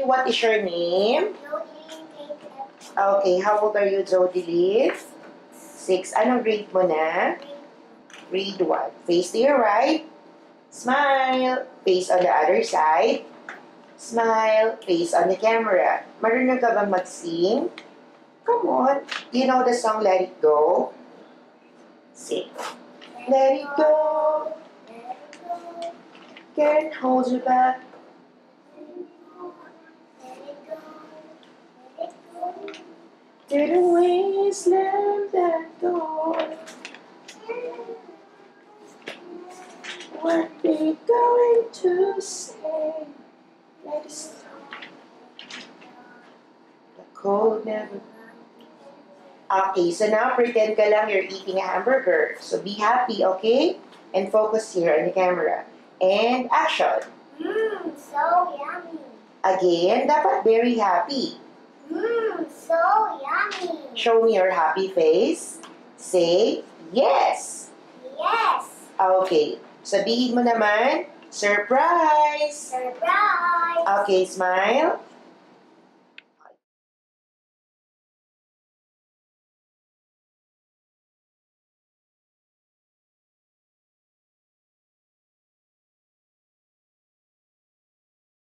Jodeline, what is your name? Okay, how old are you, Jodeline? Six. Anong grade mo na? Grade 1. Face to your right. Smile. Face on the other side. Smile. Face on the camera. Marunong ka ba mag-sing? Come on. You know the song Let It Go? Sing. Let it go. Can't hold you back. To the slam that door. What we going to say? Let it stop. The cold never. Okay, so now pretend ka lang you're eating a hamburger. So be happy, okay? And focus here on the camera. And action. Mmm, so yummy. Again, dapat very happy. Mmm, so yummy. Show me your happy face. Say, yes. Yes. Okay. Sabihin mo naman, surprise. Surprise. Okay, smile.